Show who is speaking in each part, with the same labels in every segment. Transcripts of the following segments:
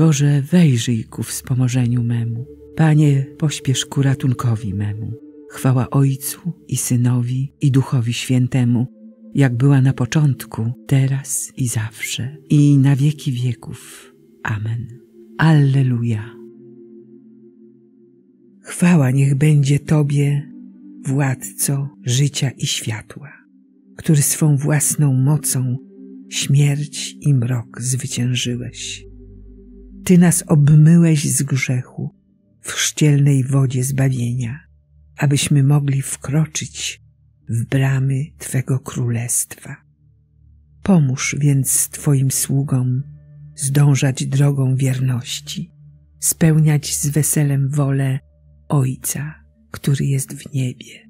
Speaker 1: Boże, wejrzyj ku wspomożeniu memu. Panie, pośpiesz ku ratunkowi memu. Chwała Ojcu i Synowi i Duchowi Świętemu, jak była na początku, teraz i zawsze, i na wieki wieków. Amen. Alleluja. Chwała niech będzie Tobie, Władco życia i światła, który swą własną mocą śmierć i mrok zwyciężyłeś. Ty nas obmyłeś z grzechu w chrzcielnej wodzie zbawienia, abyśmy mogli wkroczyć w bramy Twego Królestwa. Pomóż więc Twoim sługom zdążać drogą wierności, spełniać z weselem wolę Ojca, który jest w niebie.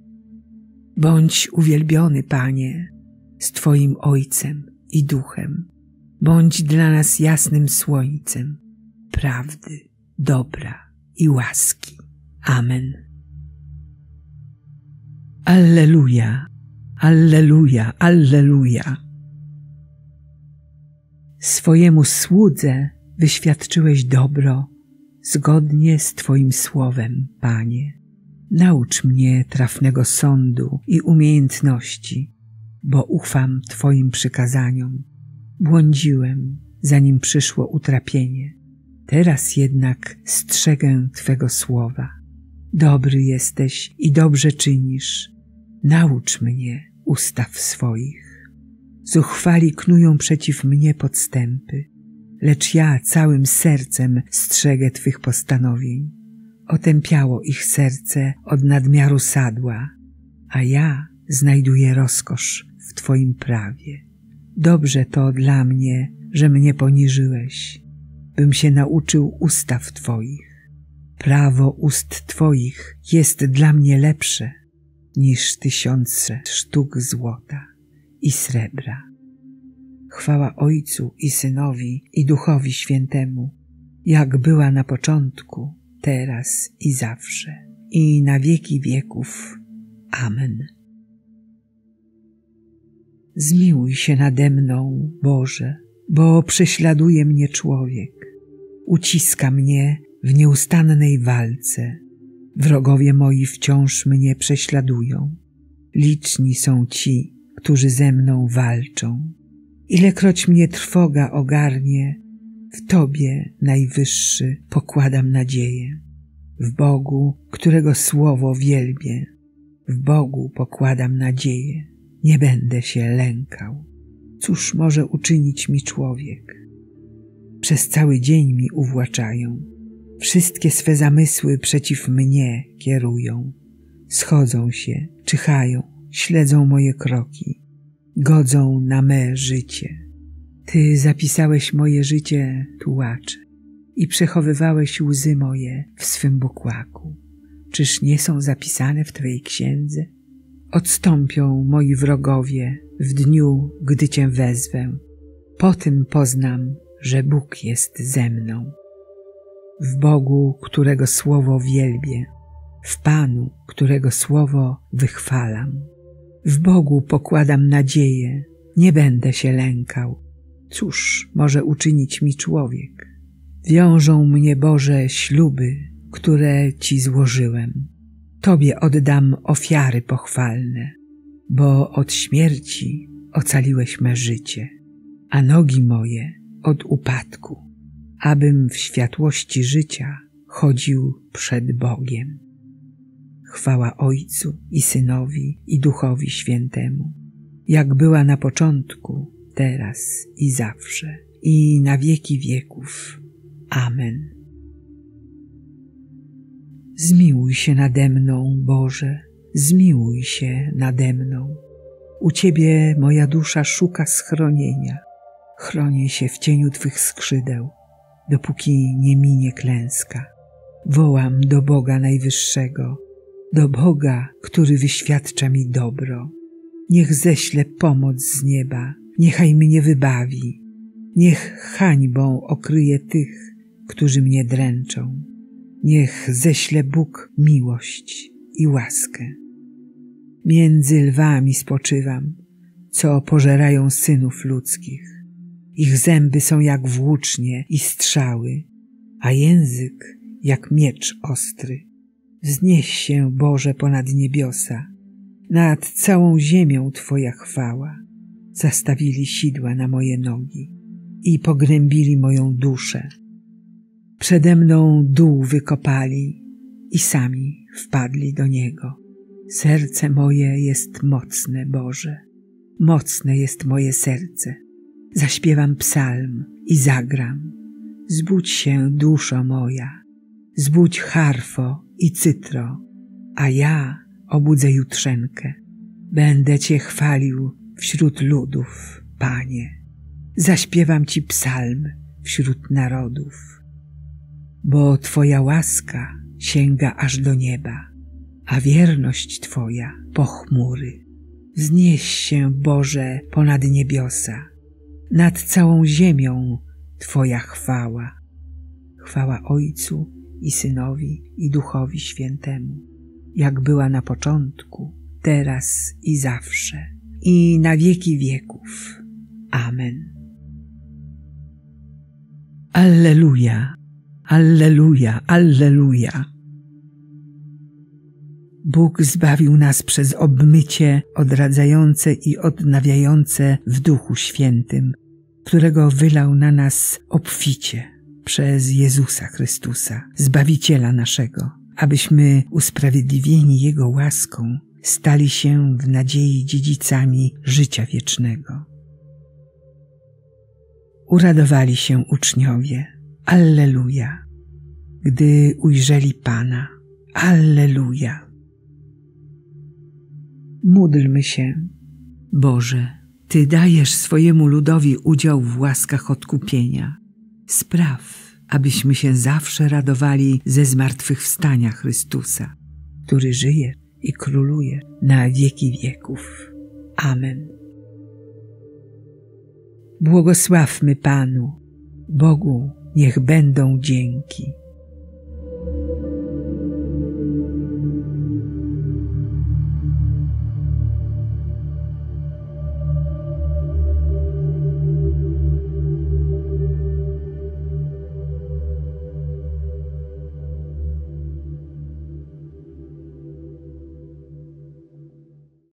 Speaker 1: Bądź uwielbiony, Panie, z Twoim Ojcem i Duchem. Bądź dla nas jasnym słońcem prawdy, dobra i łaski. Amen. Alleluja, Alleluja, Alleluja. Swojemu słudze wyświadczyłeś dobro zgodnie z Twoim słowem, Panie. Naucz mnie trafnego sądu i umiejętności, bo ufam Twoim przykazaniom. Błądziłem, zanim przyszło utrapienie. Teraz jednak strzegę Twego słowa. Dobry jesteś i dobrze czynisz. Naucz mnie ustaw swoich. Zuchwali knują przeciw mnie podstępy, lecz ja całym sercem strzegę Twych postanowień. Otępiało ich serce od nadmiaru sadła, a ja znajduję rozkosz w Twoim prawie. Dobrze to dla mnie, że mnie poniżyłeś, bym się nauczył ustaw Twoich. Prawo ust Twoich jest dla mnie lepsze niż tysiące sztuk złota i srebra. Chwała Ojcu i Synowi i Duchowi Świętemu, jak była na początku, teraz i zawsze, i na wieki wieków. Amen. Zmiłuj się nade mną, Boże, bo prześladuje mnie człowiek, uciska mnie w nieustannej walce. Wrogowie moi wciąż mnie prześladują. Liczni są ci, którzy ze mną walczą. Ilekroć mnie trwoga ogarnie, w Tobie, Najwyższy, pokładam nadzieję. W Bogu, którego słowo wielbię, w Bogu pokładam nadzieję. Nie będę się lękał. Cóż może uczynić mi człowiek? Przez cały dzień mi uwłaczają. Wszystkie swe zamysły przeciw mnie kierują. Schodzą się, czyhają, śledzą moje kroki, godzą na me życie. Ty zapisałeś moje życie, tułacze, i przechowywałeś łzy moje w swym bukłaku. Czyż nie są zapisane w Twojej księdze? Odstąpią moi wrogowie w dniu, gdy Cię wezwę. Po tym poznam, że Bóg jest ze mną. W Bogu, którego słowo wielbię, w Panu, którego słowo wychwalam. W Bogu pokładam nadzieję, nie będę się lękał. Cóż może uczynić mi człowiek? Wiążą mnie, Boże, śluby, które Ci złożyłem. Tobie oddam ofiary pochwalne, bo od śmierci ocaliłeś me życie, a nogi moje od upadku, abym w światłości życia chodził przed Bogiem. Chwała Ojcu i Synowi i Duchowi Świętemu, jak była na początku, teraz i zawsze, i na wieki wieków. Amen. Zmiłuj się nade mną, Boże, zmiłuj się nade mną. U Ciebie moja dusza szuka schronienia. Chronię się w cieniu Twych skrzydeł, dopóki nie minie klęska. Wołam do Boga Najwyższego, do Boga, który wyświadcza mi dobro. Niech ześle pomoc z nieba, niechaj mnie wybawi. Niech hańbą okryje tych, którzy mnie dręczą. Niech ześle Bóg miłość i łaskę. Między lwami spoczywam, co pożerają synów ludzkich. Ich zęby są jak włócznie i strzały, a język jak miecz ostry. Wznieś się, Boże, ponad niebiosa, nad całą ziemią Twoja chwała. Zastawili sidła na moje nogi i pogrębili moją duszę. Przede mną dół wykopali i sami wpadli do niego. Serce moje jest mocne, Boże, mocne jest moje serce. Zaśpiewam psalm i zagram. Zbudź się, duszo moja, zbudź harfo i cytro, a ja obudzę jutrzenkę. Będę Cię chwalił wśród ludów, Panie. Zaśpiewam Ci psalm wśród narodów, bo Twoja łaska sięga aż do nieba, a wierność Twoja po chmury. Znieś się, Boże, ponad niebiosa, nad całą ziemią Twoja chwała. Chwała Ojcu i Synowi i Duchowi Świętemu, jak była na początku, teraz i zawsze, i na wieki wieków. Amen. Alleluja, Alleluja, Alleluja. Bóg zbawił nas przez obmycie odradzające i odnawiające w Duchu Świętym, którego wylał na nas obficie przez Jezusa Chrystusa, Zbawiciela naszego, abyśmy usprawiedliwieni Jego łaską stali się w nadziei dziedzicami życia wiecznego. Uradowali się uczniowie, Alleluja, gdy ujrzeli Pana, Alleluja. Módlmy się, Boże, Ty dajesz swojemu ludowi udział w łaskach odkupienia. Spraw, abyśmy się zawsze radowali ze zmartwychwstania Chrystusa, który żyje i króluje na wieki wieków. Amen. Błogosławmy Panu, Bogu niech będą dzięki.